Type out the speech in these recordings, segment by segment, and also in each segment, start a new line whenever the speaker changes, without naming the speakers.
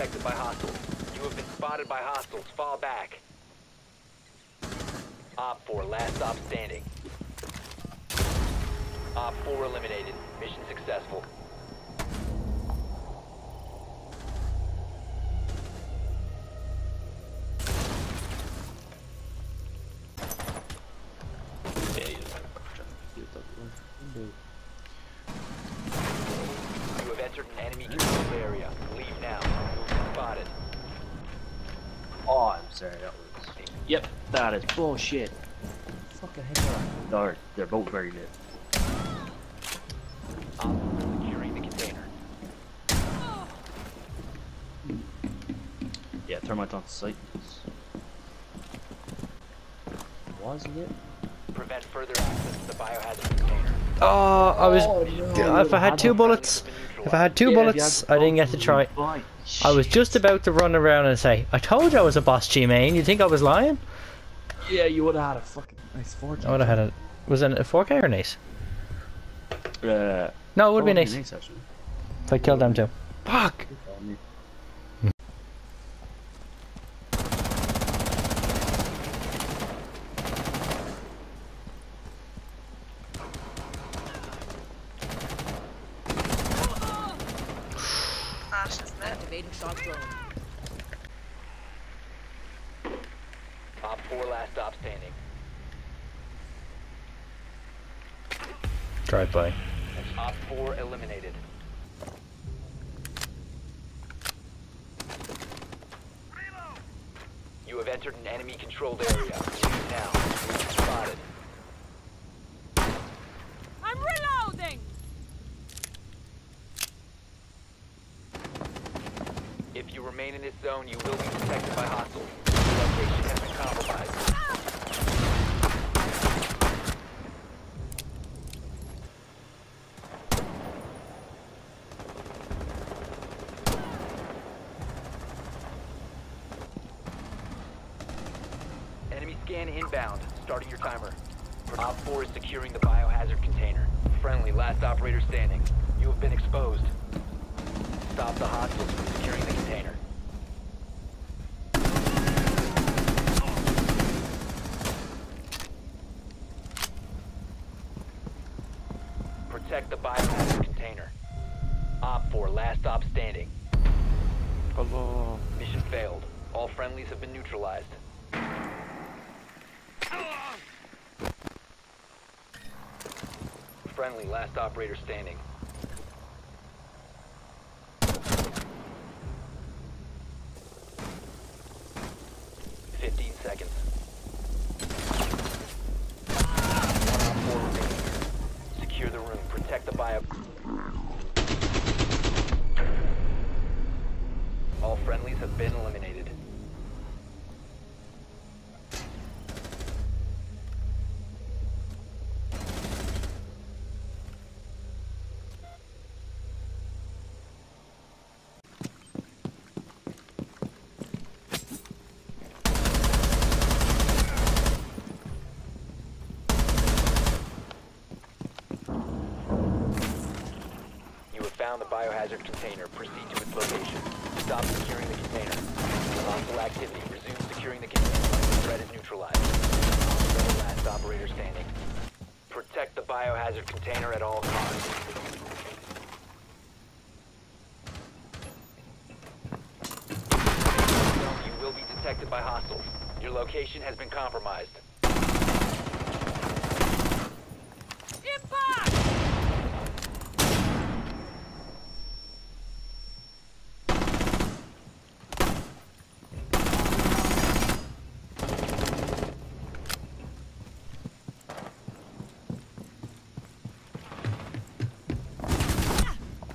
detected by hostiles. You have been spotted by hostiles. Fall back. Op 4, last stop standing. Op 4 eliminated. Mission successful. You have entered an enemy controlled area. Leave now. You've been spotted.
Oh, I'm sorry, that was. Yep, that is bullshit. Fucking hell. They're, they're both very good.
Op 4 securing the container.
Yeah, Thermite on site. Was it?
Prevent further access to the biohazard container.
Oh, I was.
Oh, no,
if I had two bullets, if I had two bullets, I didn't get to try. I was just about to run around and say, "I told you I was a boss G main." You think I was lying?
Yeah, you would have had a fucking nice four.
I would have had a. Was it a 4K or an ace?
Uh,
No, it would be an
probably
ace.
an ace.
If I killed them too. Fuck.
Is net. Evading shot drone.
Op 4 last stop standing.
Drive by.
Op 4 eliminated. You have entered an enemy controlled area. Now. You've been spotted.
I'm reloading.
If you remain in this zone, you will be detected by hostiles. Your location has been compromised. Enemy scan inbound. Starting your timer. Op 4 is securing the biohazard container. Friendly, last operator standing. You have been exposed. Stop the hostiles from securing the container. Protect the biohazard container. Op 4, last stop standing.
Allah.
Mission failed. All friendlies have been neutralized. Friendly, last operator standing. Fifteen seconds. Protect the bio. All friendlies have been eliminated. You have found the biohazard container. Proceed to its location. Stop securing the container. Hostile activity. Resume securing the container. The threat is neutralized. Friendly last operator standing. Protect the biohazard container at all costs. You will be detected by hostiles. Your location has been compromised.
Impact.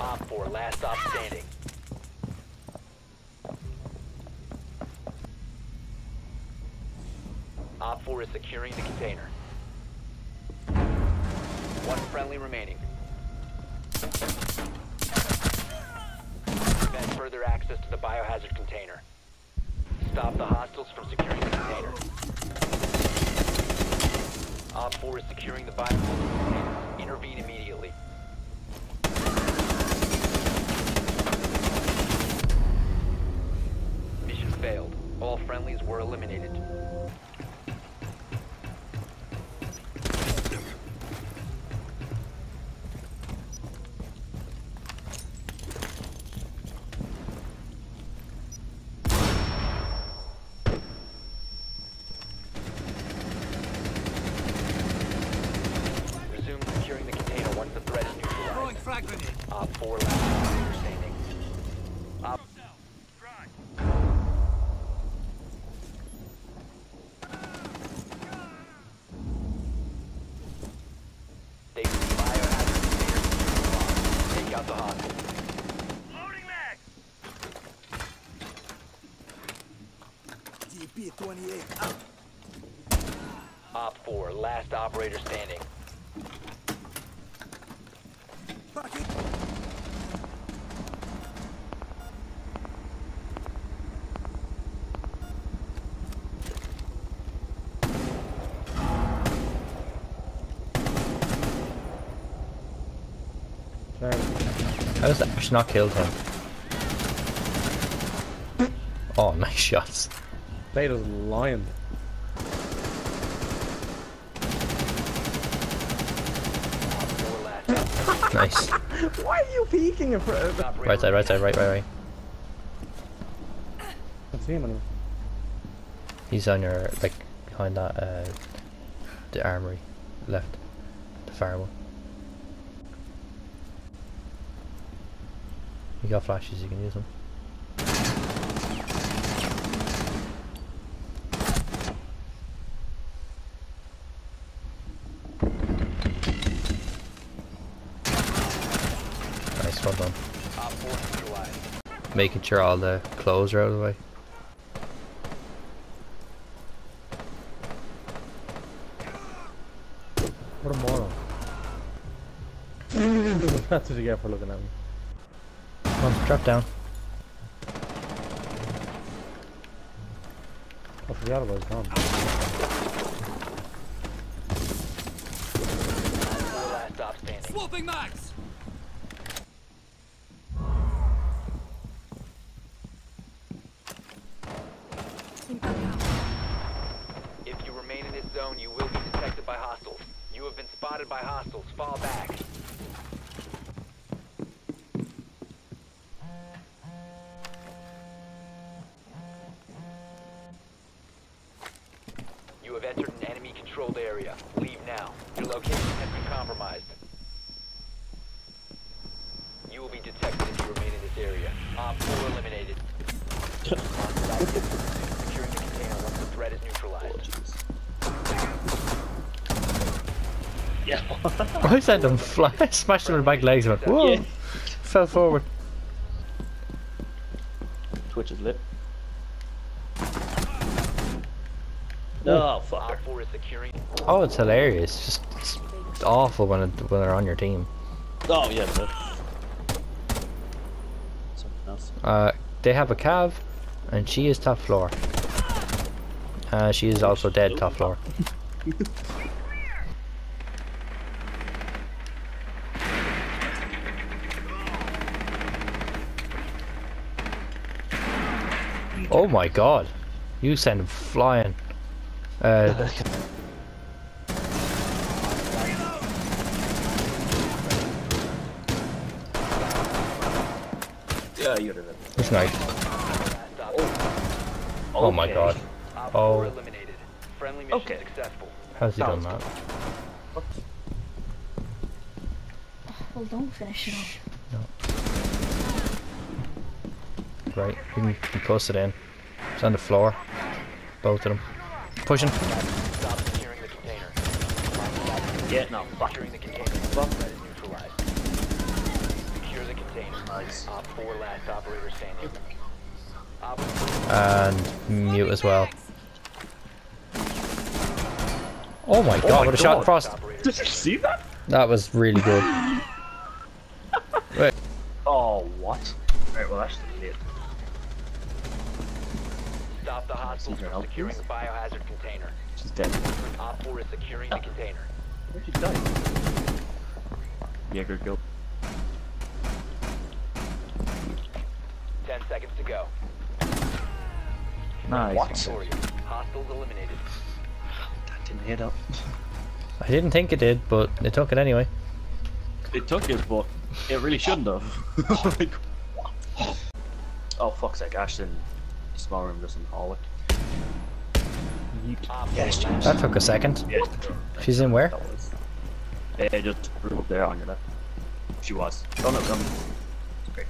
Op 4, last stop standing. Op 4 is securing the container. One friendly remaining. Prevent further access to the biohazard container. Stop the hostiles from securing the container. Op 4 is securing the biohazard container. Intervene immediately. All friendlies were eliminated. Resume securing the container once the threat is neutralized. Op 4 last
GP 28 out.
Op 4, last operator standing.
Back it.
How's that actually not killed him? Oh, nice shots.
Beta's lying.
Op 4, last operator
Nice.
Why are you peeking in front of
Right side, right side, right, right, right.
I see him anymore.
He's on your, like, behind that, uh, the armory. Left. The far one. You got flashes, you can use them. Nice, well done.
Op 4 neutralized.
Making sure all the clothes are out of the way.
What a moron. That's what you get for looking at me.
Come on, drop down.
I forgot about his gun.
Op 4 last stop standing.
Swapping mags.
If you remain in this zone, you will be detected by hostiles. You have been spotted by hostiles. Fall back. You have entered an enemy-controlled area. Leave now. Your location has been compromised. You will be detected if you remain in this area. Op 4 eliminated. Securing the container once the threat is neutralized.
Yeah.
I said them fly, smashed him in the back legs, went, whoa,
Yeah.
fell forward.
Twitch is lit. Oh, fucker.
Op 4 is securing.
Oh, it's hilarious. It's just it's awful when it, when they're on your team.
Oh, yeah, but. Something else.
Uh, they have a cav, and she is top floor. Uh, she is also dead top floor. oh my god, you send him flying. Uh,
Yeah, you're the.
it's nice. Oh my god.
Op
Oh.
4 eliminated. Friendly mission
Okay.
successful.
How's he done
Sounds
that?
Well, don't finish it off.
Right, you can, you can post it in. It's on the floor. Both of them. Pushing.
Stop securing the container.
Yeah, no, fuck.
Securing the container. Threat is neutralized. Secure the container.
Nice.
Op 4 last operator standing. Op
And mute as well. Oh my god,
my
what a shot
God.
frost.
operator
Did you see that?
That was really good. Wait,
Oh, what? Right, well, that's the lit.
Stop the hostiles
Need your
from
help,
securing the biohazard container.
She's dead.
Op 4 is securing the container.
Where'd she die? Jaeger killed.
10 seconds to go.
Nice.
What? Hostiles eliminated.
That didn't hit up.
I didn't think it did, but it took it anyway.
It took it, but it really shouldn't have. oh fuck's sake, Ashton. Small room doesn't haul it. Yes,
four
James.
last
That took a second.
Yeah.
She's in where?
Yeah, just up there on your left. She was. Oh no, come. Great.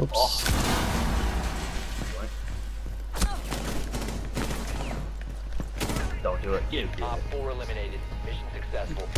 Oops.
Don't do it. You did
Op
it.
four eliminated. Mission successful.